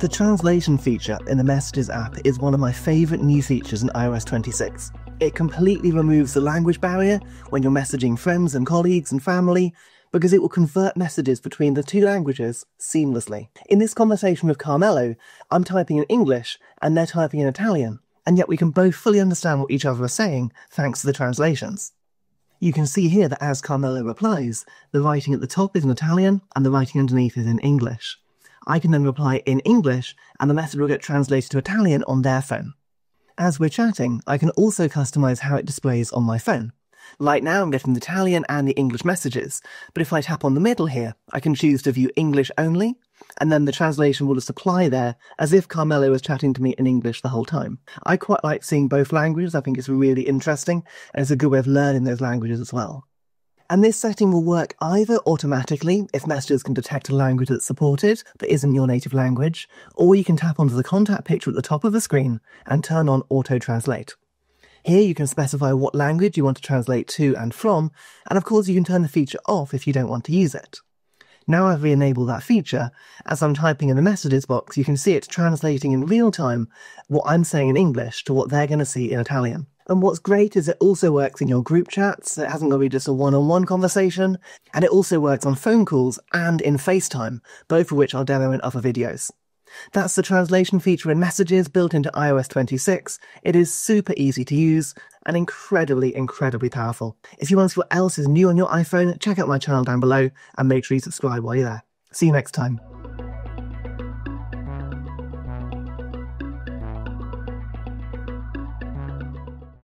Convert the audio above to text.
The translation feature in the Messages app is one of my favourite new features in iOS 26. It completely removes the language barrier when you're messaging friends and colleagues and family because it will convert messages between the two languages seamlessly. In this conversation with Carmelo, I'm typing in English and they're typing in Italian, and yet we can both fully understand what each other are saying thanks to the translations. You can see here that as Carmelo replies, the writing at the top is in Italian and the writing underneath is in English. I can then reply in English and the message will get translated to Italian on their phone. As we're chatting, I can also customize how it displays on my phone. Right now I'm getting the Italian and the English messages, but if I tap on the middle here, I can choose to view English only, and then the translation will just apply there as if Carmelo was chatting to me in English the whole time. I quite like seeing both languages, I think it's really interesting, and it's a good way of learning those languages as well. And this setting will work either automatically if messages can detect a language that's supported but isn't your native language, or you can tap onto the contact picture at the top of the screen and turn on auto translate. Here you can specify what language you want to translate to and from, and of course you can turn the feature off if you don't want to use it. Now I've re-enabled that feature, as I'm typing in the messages box, you can see it translating in real time what I'm saying in English to what they're going to see in Italian. And what's great is it also works in your group chats. It hasn't got to be just a one-on-one conversation. And it also works on phone calls and in FaceTime, both of which I'll demo in other videos. That's the translation feature in Messages built into iOS 26. It is super easy to use and incredibly, incredibly powerful. If you want to see what else is new on your iPhone, check out my channel down below and make sure you subscribe while you're there. See you next time.